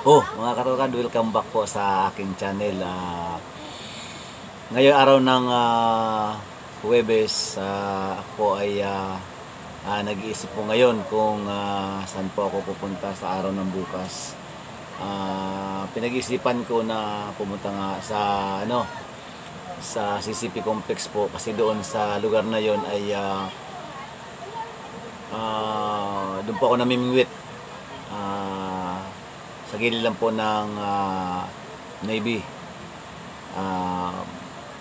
Oh, mga katukan, welcome back po sa aking channel. Ah, ngayong araw ng ah, Huwebes, ah, ako ay ah, ah, nag-iisip po ngayon kung ah, saan po ako pupunta sa araw ng bukas. Ah, pinag-isipan ko na pumunta nga sa ano sa CCP complex po kasi doon sa lugar na yon ay ah, ah, doon po ako namimingwit. Ah, sa gilid po ng ah, Navy. Ah,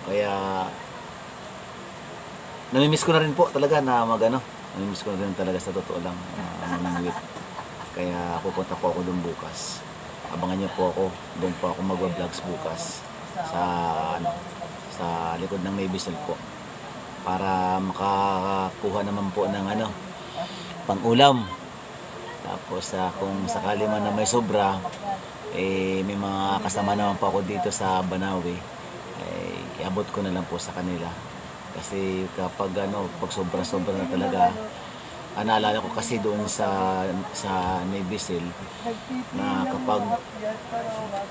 kaya namimiss ko na rin po talaga na mag ano, namimiss ko na rin talaga sa totoo lang uh, mamingwit. Kaya pupunta po ako doon bukas. Abangan niyo po ako, doon po ako magwa-vlogs bukas sa ano, sa likod ng Navy Seal po para makakuha naman po ng ano, pang-ulam. Tapos ah, kung sakali man na may sobra, eh, may mga kasama naman po ako dito sa Banawi. Eh, iabot ko na lang po sa kanila. Kasi kapag ano, pag sobra-sobra na talaga, ah, naalala ko kasi doon sa sa Navy Seal na kapag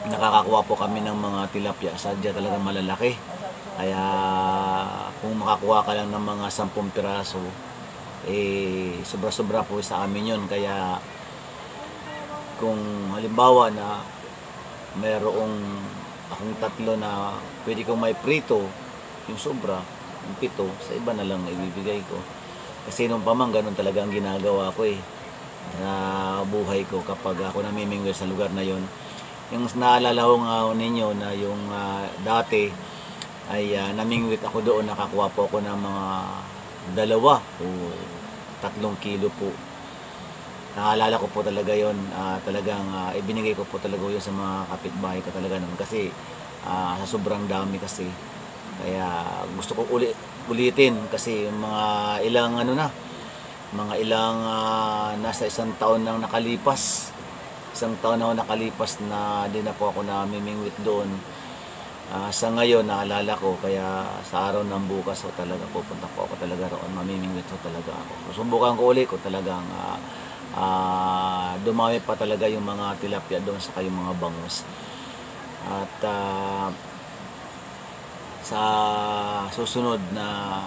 nakakakuha po kami ng mga tilapia, sadya talaga malalaki. Kaya kung makakuha ka lang ng mga 10 piraso, eh sobra-sobra po sa amin yun. Kaya kung halimbawa na mayroong akong tatlo na pwede kong may prito, yung sobra, yung pito, sa iba na lang ibibigay ko. Kasi nung pa man, ganun talaga ang ginagawa ko eh. Na buhay ko kapag ako namimingwil sa lugar na yon. Yung naalala ko nga ninyo na yung ah, dati ay ah, namingwit ako doon, nakakuha po ako ng mga dalawa. O tatlong kilo po. Naalala ko po talaga yon talagang ah, ibinigay ko po talaga yun sa mga kapitbahay ko talaga naman kasi ah, sa sobrang dami kasi. Kaya gusto ko uli, ulitin kasi mga ilang ano na mga ilang ah, nasa isang taon nang nakalipas. Isang taon na nakalipas na din na po ako namimingwit doon Ah, sa ngayon naalala ko kaya sa araw ng bukas ko talaga pupunta po ako talaga roon. Mamimingwit ko talaga ako. Susubukan ko ulit ko talagang ah, ah, dumami pa talaga yung mga tilapia doon sa yung mga bangus. At ah, sa susunod na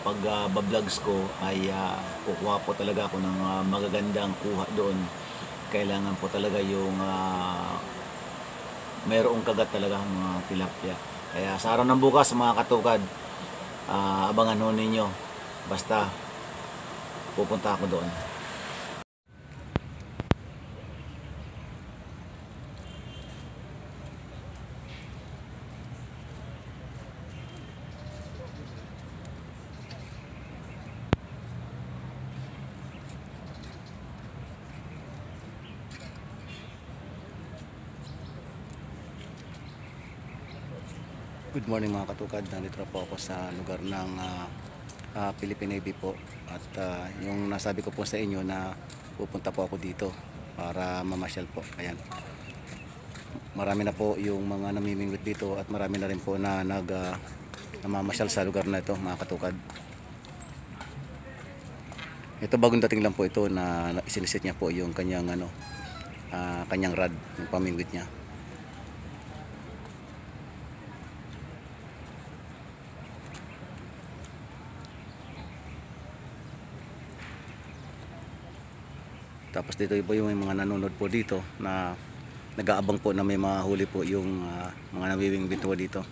pag ah, bablogs ko ay ah, kukuha po talaga ako ng ah, magagandang kuha doon. Kailangan po talaga yung ah, mayroong kagat talaga ang mga tilapia. Kaya sa araw ng bukas, mga katukad, ah, abangan ho ninyo. Basta, pupunta ako doon. Good morning mga katukad. Nandito na po ako sa lugar ng ah, ah, Philippine Navy po. At ah, yung nasabi ko po sa inyo na pupunta po ako dito para mamasyal po. Ayan. Marami na po yung mga namimingwit dito at marami na rin po na nag ah, namamasyal sa lugar na ito mga katukad. Ito bagong dating lang po ito na isinisit niya po yung kanyang ano ah, kanyang rod, yung pamingwit niya. Tapos dito po yung mga nanonood po dito na nag-aabang po na may mahuli po yung ah, mga nawiwing bintuwa dito.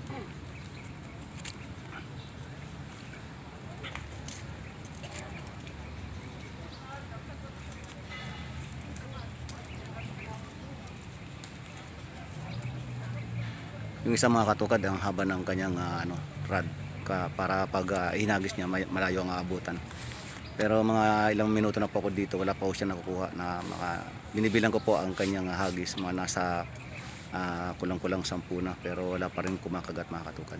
Yung isang mga katukad ang haba ng kanyang ah, ano, rod ka, para pag ah, hinagis niya malayo ang aabutan. Pero mga ilang minuto na po ako dito, wala pa po siya nakukuha na maka, binibilang ko po ang kanyang hagis, mga nasa ah, kulang-kulang sampu na, pero wala pa rin kumakagat mga katukad.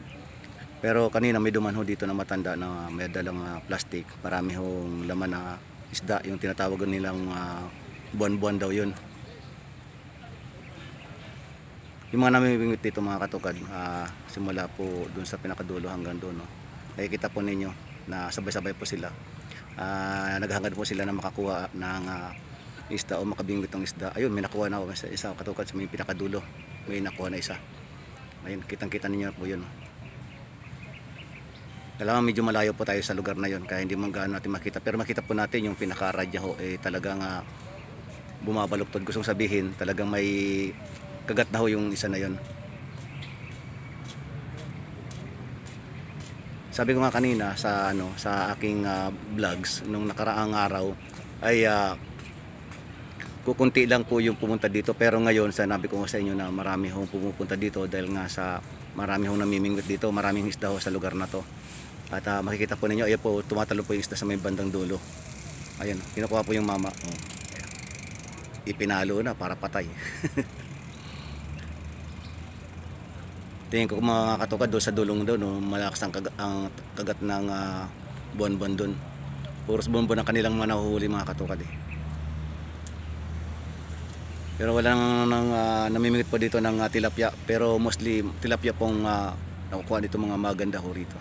Pero kanina may duman ho dito na matanda na may dalang ah, plastic, marami hong laman na isda, yung tinatawag nilang ah, buwan-buwan daw yun. Yung mga namimingwit dito mga katukad, ah, simula po dun sa pinakadulo hanggang doon. No? Nakikita po ninyo na sabay-sabay po sila. Ah, naghangad po sila na makakuha ng ah, isda o makabingwit ng isda. Ayun, may nakuha na ako sa isa katukad sa may pinakadulo. May nakuha na isa. Ayun, kitang-kita ninyo po yun. Kailangan medyo malayo po tayo sa lugar na yon kaya hindi man gaano natin makita. Pero makita po natin yung pinakaradya ho eh talagang ah, bumabaluktot. Gustong sabihin talagang may kagat na ho yung isa na yon. Sabi ko nga kanina sa ano sa aking ah, vlogs nung nakaraang araw ay ah, kukunti lang po yung pumunta dito pero ngayon sanabi ko sa inyo na marami hong pumupunta dito dahil nga sa marami hong namimingwit dito, maraming isda ho sa lugar na to. At ah, makikita po ninyo, ayan po, tumatalo po yung isda sa may bandang dulo. Ayan, kinukuha po yung mama. Oh. Ipinalo na para patay. Tingin ko mga katukad doon sa dulong doon, no, malakas ang kagat, ang kagat ng ah, buwan-buwan doon. Puros buwan-buwan ang kanilang mga nahuhuli mga katukad eh. Pero walang nang uh, namimingit po dito ng ah, tilapia. Pero mostly tilapia pong uh, nakukuha dito mga maganda ho rito.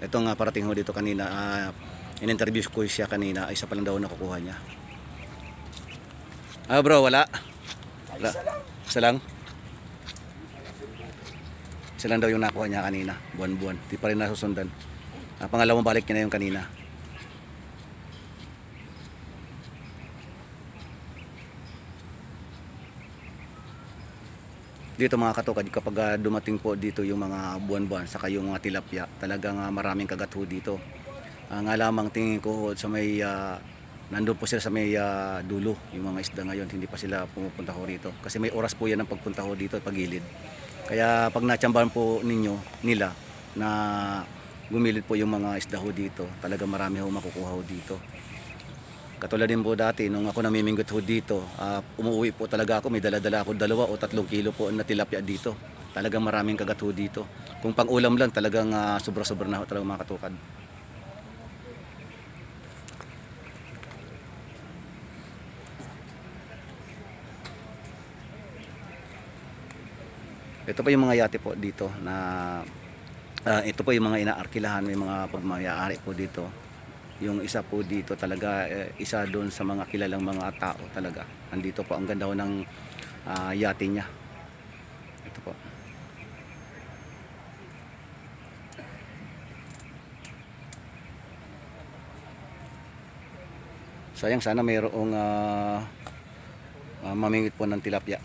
Ito nga parating ho dito kanina. ah, in-interview ko siya kanina. Isa pa lang daw nakukuha niya. Ah bro, wala? Wala. Isa lang? Isa lang daw yung nakuha niya kanina. Buwan-buwan. Di pa rin nasusundan. Ah, pangalawang balik niya na yung kanina. dito mga katukad kapag ah, dumating po dito yung mga buwan-buwan saka yung mga tilapia talagang ah, maraming kagat ho dito ang nga lamang tingin ko sa may ah, nandun po sila sa may ah, dulo yung mga isda ngayon hindi pa sila pumupunta ho rito kasi may oras po yan ang pagpunta ho dito pagilid kaya pag natsambahan po ninyo nila na gumilid po yung mga isda ho dito talaga marami ho makukuha ho dito Katulad din po dati, nung ako namiminggot ho dito, ah, umuwi po talaga ako, may dala-dala ako dalawa o tatlong kilo po na tilapia dito. Talagang maraming kagat ho dito. Kung pang ulam lang, talagang ah, sobra-sobra na ho talaga mga katukad. Ito pa yung mga yate po dito na ah, ito po yung mga inaarkilahan, may mga pagmayari po dito. Yung isa po dito talaga eh, isa doon sa mga kilalang mga tao talaga. Andito po ang ganda ho ng ah, yate niya. Ito po. Sayang sana mayroong uh, mamingit po ng tilapia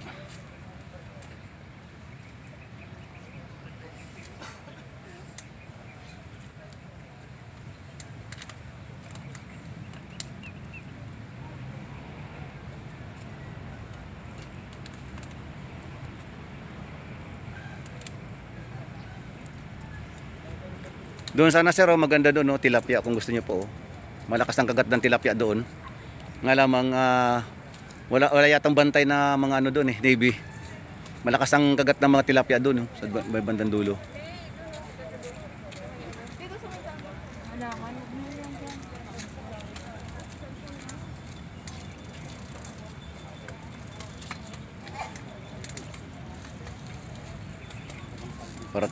Doon sana sir, oh, maganda doon, no, tilapia kung gusto niyo po. oh. Malakas ang kagat ng tilapia doon. Nga lamang ah, wala wala yatang bantay na mga ano doon eh, Navy. Malakas ang kagat ng mga tilapia doon, oh, sa bandang dulo. Dito sa may tama. Alangan, huwag mo yan dyan.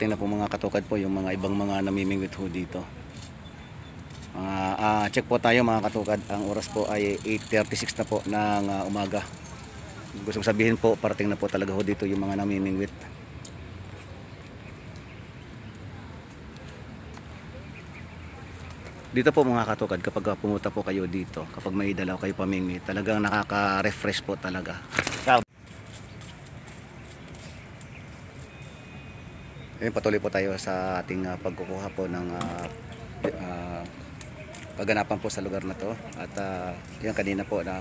Parating na po mga katukad po yung mga ibang mga namimingwit ho dito. Mga ah, check po tayo mga katukad. Ang oras po ay 8:36 na po ng ah, umaga. Gusto kong sabihin po, parating na po talaga ho dito yung mga namimingwit. Dito po mga katukad, kapag pumunta po kayo dito, kapag may dalaw kayo pamingwit, talagang nakaka-refresh po talaga. Ngayon patuloy po tayo sa ating ah, pagkukuha po ng ah, ah, kaganapan po sa lugar na to at uh, yan kanina po na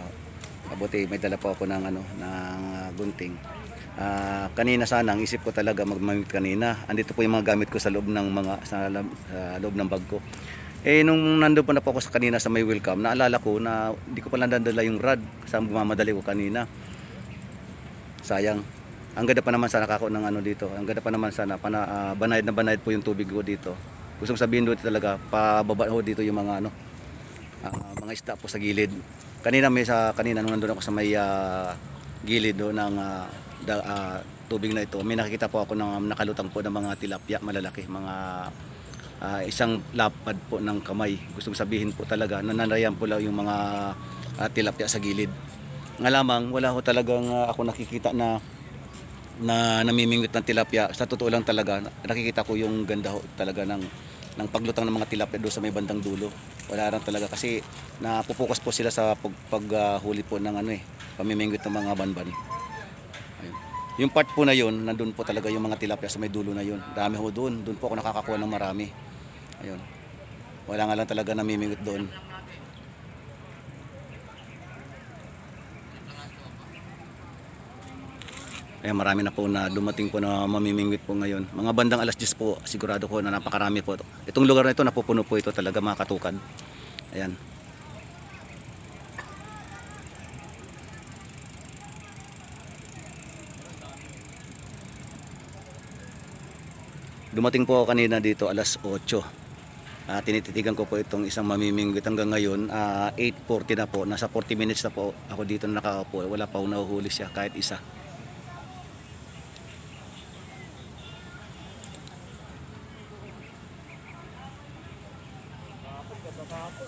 mabuti may dala po ako ng ano ng ah, gunting. Ah, kanina sana ang isip ko talaga magmamit kanina. Andito po yung mga gamit ko sa loob ng mga sa, sa loob ng bag ko. Eh nung nandun pa na po ako sa kanina sa may welcome, naalala ko na hindi ko pala nadala yung rod sa bumamadali ko kanina. Sayang. Ang ganda pa naman sana kako ng ano dito. Ang ganda pa naman sana pana, ah, banayad na banayad po yung tubig ko dito. Gusto kong sabihin doon talaga pababa ho dito yung mga ano ah, mga isda po sa gilid. Kanina may sa kanina nung nandun ako sa may ah, gilid do ng ah, da- ah, tubig na ito. May nakikita po ako ng nakalutang po ng mga tilapia malalaki, mga ah, isang lapad po ng kamay. Gusto ko sabihin po talaga, nananayan po lang yung mga ah, tilapia sa gilid. Nga lamang, wala ho talagang ah, ako nakikita na na namimingwit ng tilapia. Sa totoo lang talaga, nakikita ko yung ganda talaga ng ng paglutang ng mga tilapia doon sa may bandang dulo. Wala lang talaga kasi napupukas po sila sa pag, paghuli po ng ano eh, pamimingwit ng mga banban. Ayun. Yung part po na yun, nandun po talaga yung mga tilapia sa may dulo na yun. Dami ho doon. Doon po ako nakakakuha ng marami. Ayun. Wala nga lang talaga namimingwit doon. Kaya marami na po na dumating po na mamimingwit po ngayon. Mga bandang alas 10 po, sigurado ko na napakarami po. Itong lugar na ito, napupuno po ito talaga mga katukan. Ayan. Dumating po ako kanina dito alas 8. Ah, tinititigan ko po itong isang mamimingwit hanggang ngayon ah, 8.40 na po nasa 40 minutes na po ako dito na nakaupo wala pa akong nahuhuli siya kahit isa Tapos.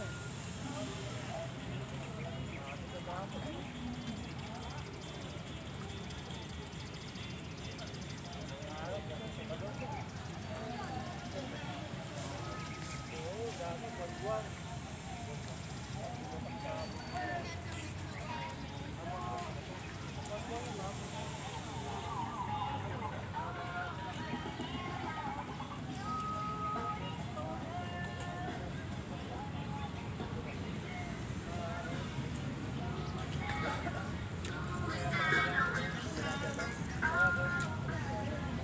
Tapos. Eh.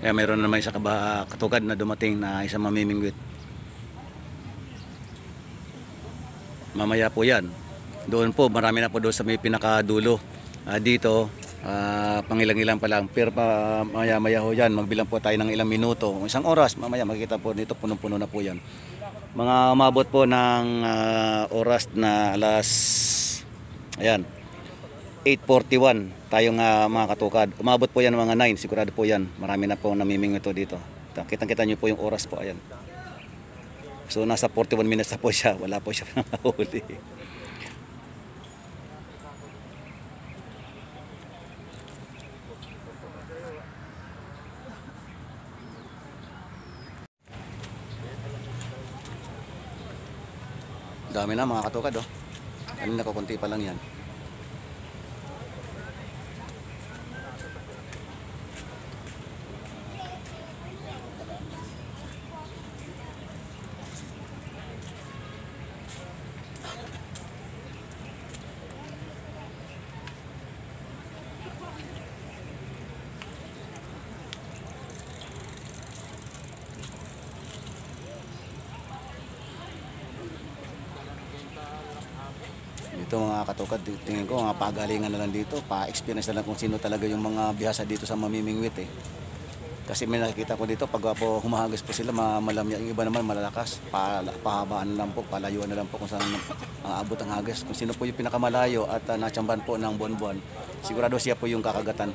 Kaya mayroon naman isa kaba, katugad na dumating na isang mamimingwit. Mamaya po yan. Doon po, marami na po doon sa may pinakadulo. Ah, dito, ah, pangilang-ilang pa lang. Pero pa, maya-maya ho yan, magbilang po tayo ng ilang minuto. Isang oras, mamaya makikita po dito, punong-puno na po yan. Mga umabot po ng ah, oras na alas, ayan, 8.41 tayong ah, mga katukad. Umabot po yan mga 9, sigurado po yan. Marami na po namiming ito dito. Kitang-kita nyo po yung oras po, ayan. So nasa 41 minutes na po siya, wala po siya nahuli. Dami na mga katukad oh. Kanina ko konti pa lang yan. Katukad, tingin ko mga pagalingan na lang dito, pa-experience na lang kung sino talaga yung mga bihasa dito sa mamimingwit eh. Kasi may nakikita ko dito, pag po humahagas po sila, ma- malamya. Yung iba naman malalakas, pa, pahabaan na lang po, palayuan na lang po kung saan ang abot ang hagas. Kung sino po yung pinakamalayo at uh, natsamban po ng buwan-buwan, sigurado siya po yung kakagatan.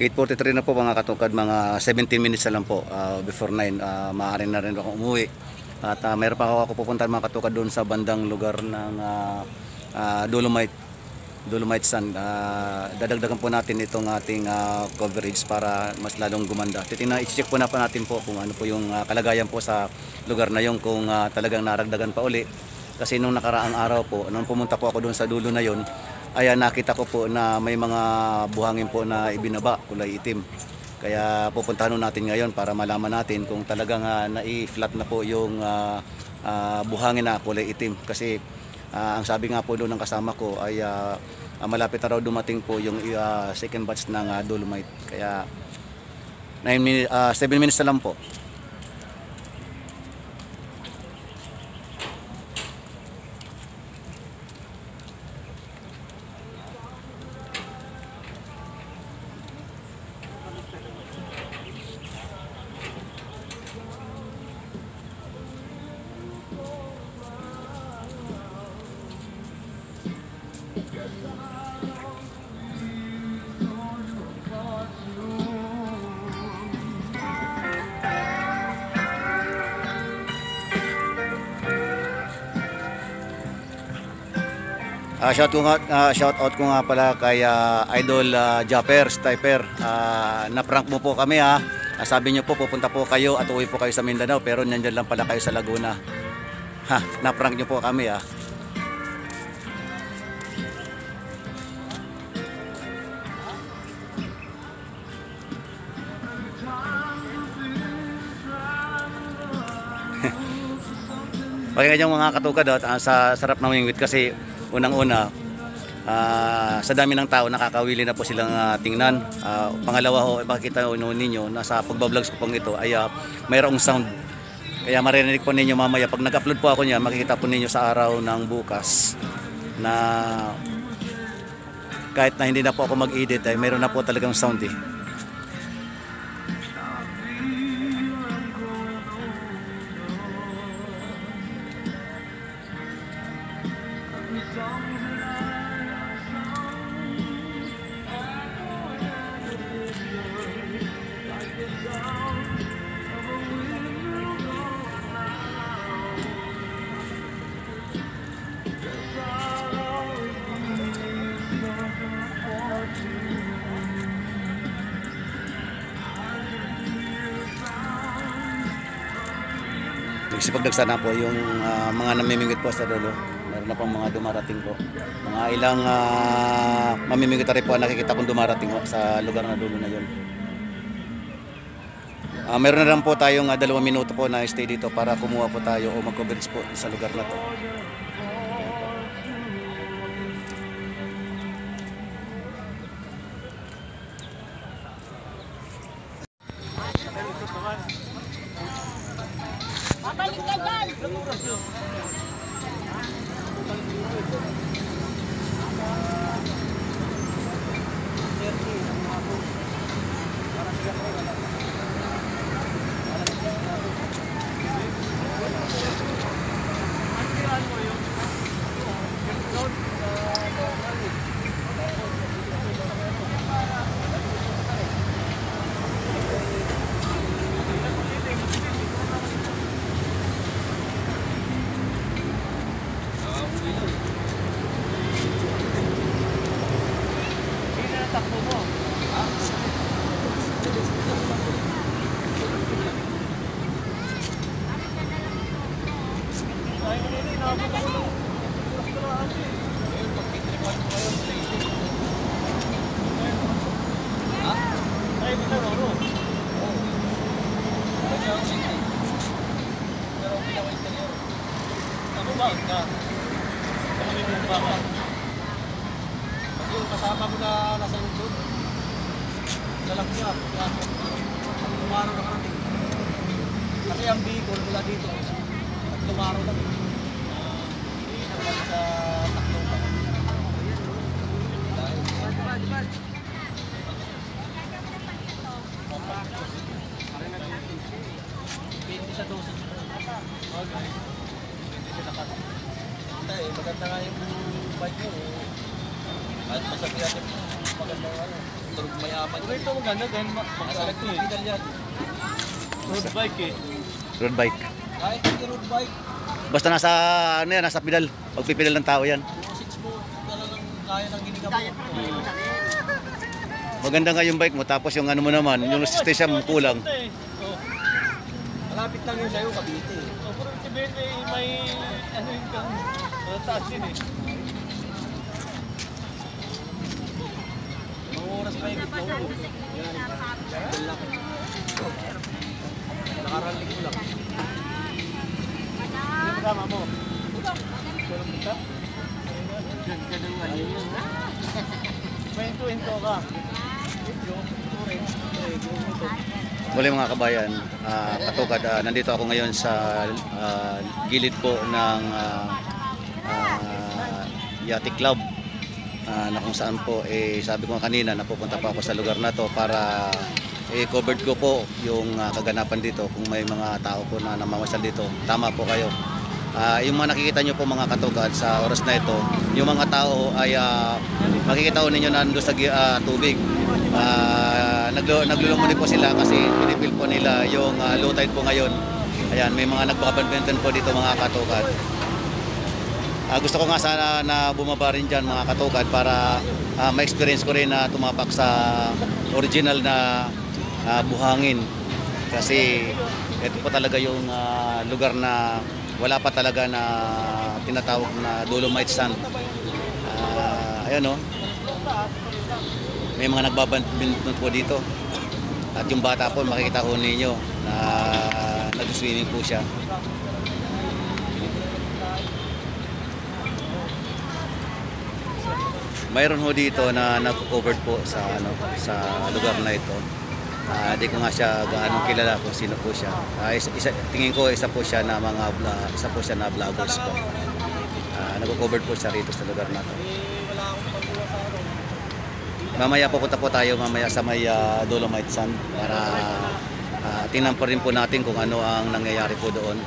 Eight na po mga katungkad, mga 17 minutes na lang po ah, before 9, uh, maaari na rin ako umuwi. At ah, meron pa ako, ako pupunta mga katungkad doon sa bandang lugar ng ah, ah, Dolomite, Dolomite Sand. Ah, dadagdagan po natin itong ating ah, coverage para mas lalong gumanda. Titingnan, i-check po na pa natin po kung ano po yung ah, kalagayan po sa lugar na yon kung ah, talagang naragdagan pa uli. Kasi nung nakaraang araw po, nung pumunta po ako doon sa dulo na yon, ay ah, nakita ko po na may mga buhangin po na ibinaba, kulay itim. Kaya pupuntahan natin ngayon para malaman natin kung talagang ah, nai-flat na po yung ah, ah, buhangin na kulay itim. Kasi ah, ang sabi nga po doon ng kasama ko ay ah, malapit na raw dumating po yung ah, second batch ng ah, dolomite. Kaya 9 minutes, 7 minutes na lang po. Ah, shout ko nga ah, shout out ko nga pala kay ah, Idol ah, Japper Stiper. Ah, na-prank mo po kami ha. Ah, sabi niyo po pupunta po kayo at uwi po kayo sa Mindanao pero nandiyan lang pala kayo sa Laguna. Ha, na-prank niyo po kami ha. Pakinggan niyo mga katukad at ah, sa sarap ng wingwit kasi unang-una ah, sa dami ng tao nakakawili na po silang ah, tingnan. Ah, pangalawa ho, makikita ho ninyo na sa pagbablogs ko pong ito ay ah, mayroong sound. Kaya maririnig po ninyo mamaya pag nag-upload po ako niya, makikita po ninyo sa araw ng bukas na kahit na hindi na po ako mag-edit ay mayroon na po talagang sound eh. Nagsipagdagsa na po yung ah, mga namimingit po sa dulo. Meron na pong mga dumarating po. Mga ilang uh, mamimingit na rin po ang nakikita kong dumarating po sa lugar na dulo na yun. Ah, meron na lang po tayong ah, dalawang minuto po na stay dito para kumuha po tayo o mag-coverage po sa lugar na to. Babalik ka dyan! Yung kasama mo na nasa loob. Dalag niya. Kaya tumaro na kami. Kasi ang Bicol mula dito. Tumaro kami. Hindi naman sa taklong pa. Hindi sa dosis. Okay. Hindi siya nakat. Hindi, eh, maganda nga yung bike mo. eh. Kahit masabihan yung magandang ano. Tulog mayaman. Pero ito maganda din. Makasalag ko eh. yan. Road bike eh. Road bike. Kahit hindi road bike. Basta nasa ano yan, nasa pedal. Pagpipedal ng tao yan. Yung 6 mo, talagang kaya ng giniga mo. Maganda nga yung bike mo tapos yung ano mo naman, yung station mo kulang. Malapit lang yun sa'yo, Cavite. Oh, pero may, may ano yung kang taas yun eh. Nakaralik ko lang. Ano kasama mo? Tulong kita? Ka nang ano yun, mo. Muli mga kabayan, ah, katugad, ah, nandito ako ngayon sa ah, gilid po ng uh, Yachty Club ah, na kung saan po eh, sabi ko kanina napupunta pa ako sa lugar na to para eh, covered ko po yung ah, kaganapan dito kung may mga tao po na namamasal dito. Tama po kayo. Ah, yung mga nakikita nyo po mga katugad sa oras na ito, yung mga tao ay ah, makikita ninyo na nando sa ah, tubig. Ah, naglo, naglulumuni po sila kasi pinipil po nila yung ah, low tide po ngayon. Ayan, may mga nagbabadminton po dito mga katugad. Ah, gusto ko nga sana na bumaba rin dyan mga katugad para ah, ma-experience ko rin na tumapak sa original na ah, buhangin. Kasi ito po talaga yung ah, lugar na wala pa talaga na tinatawag na Dolomite Sand. Ah, ayan o. May mga nagbabadminton po dito. At yung bata po, makikita ko ninyo na nag-swimming po siya. Mayroon ho dito na nag-covered po sa ano sa lugar na ito. Ah, di ko nga siya gaano kilala kung sino po siya. Ah, isa, isa- tingin ko isa po siya na mga vla- isa po siya na vloggers po. Ah, nag-covered po siya rito sa lugar na to. Mamaya pupunta po tayo mamaya sa may ah, Dolomite Sand para ah, tingnan rin po natin kung ano ang nangyayari po doon.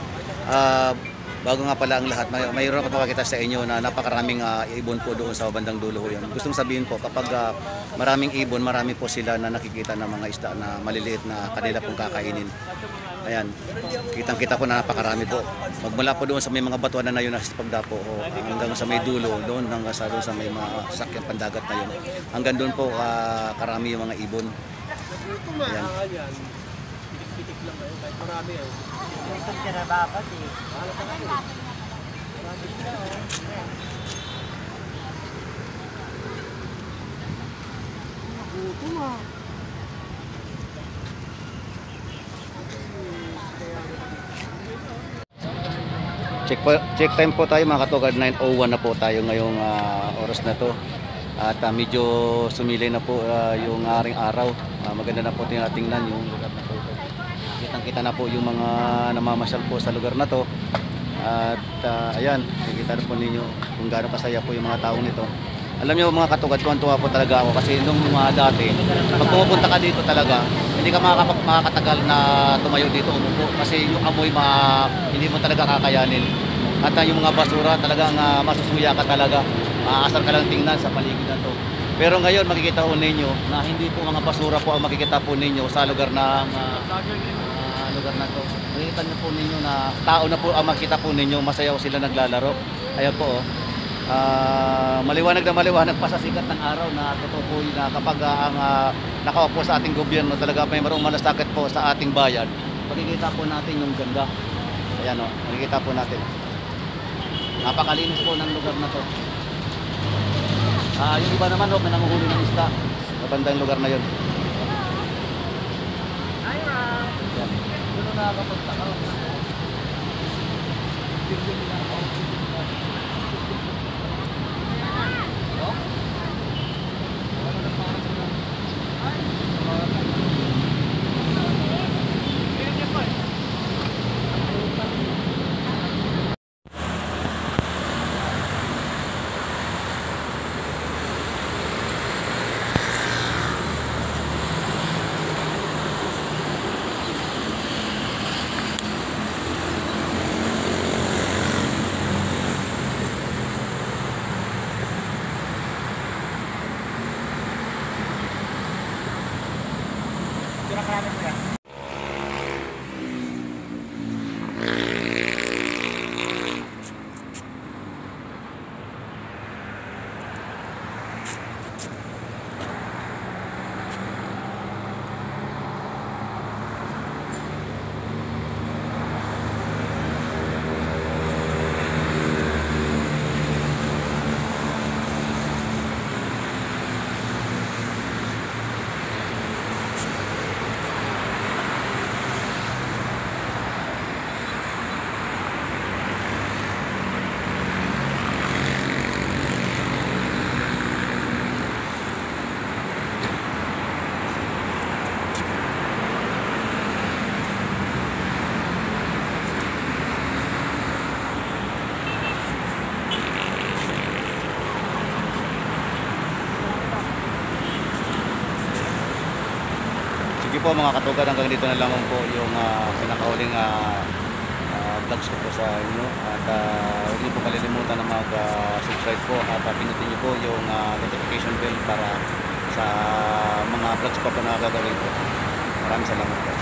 Ah, bago nga pala ang lahat, may, mayroon ako pakita sa inyo na napakaraming ah, ibon po doon sa bandang dulo ho yun. Gustong sabihin po, kapag ah, maraming ibon, marami po sila na nakikita ng mga isda na maliliit na kanila pong kakainin. Ayan, kitang-kita po na napakarami po. Magmula po doon sa may mga batuan na yun na sa pagdapo o hanggang sa may dulo, doon hanggang sa, doon sa may mga sakyan pandagat na yun. Hanggang doon po ah, karami yung mga ibon. Ayan. Check, po, check time po tayo mga katugad. 9.01 na po tayo ngayong ah, oras na to. At ah, medyo sumilay na po ah, yung aring araw. Ah, maganda na po tinatingnan yung lugar na po yung mga namamasyal po sa lugar na to. At ah, ayan nakikita na po ninyo kung gaano kasaya po yung mga taong nito alam niyo mga katugad tuwan-tuwa po talaga ako kasi nung mga dati pag pumupunta ka dito talaga hindi ka makakap- makakatagal na tumayo dito umupo. Kasi yung amoy ma, hindi mo talaga kakayanin. At ah, yung mga basura talagang uh, masusuya ka talaga. Maasar ka lang tingnan sa paligid na to. Pero ngayon makikita po ninyo na hindi po mga basura po ang makikita po ninyo sa lugar ng ah, lugar na to makikita niyo po ninyo na tao na po ang makita po ninyo. Masayaw sila naglalaro. Ayan po oh. Ah, maliwanag na maliwanag pa sa sikat ng araw na totoo po na kapag ah, ang uh, nakaupo sa ating gobyerno talaga may marong malasakit po sa ating bayan. Makikita po natin yung ganda. Ayan o, makikita po natin. Napakalinis po ng lugar na to. Ah, yung iba naman o, may nanguhuli ng isda. Sa bandang lugar na yun Ayan. Nakakapunta ka po mga katugad hanggang dito na lamang po yung uh, pinakahuling uh, uh, vlogs ko po sa inyo at uh, huwag niyo po kalilimutan na mag-subscribe po at uh, pinutin niyo po yung uh, notification bell para sa mga vlogs pa po na gagawin ko. Maraming salamat po.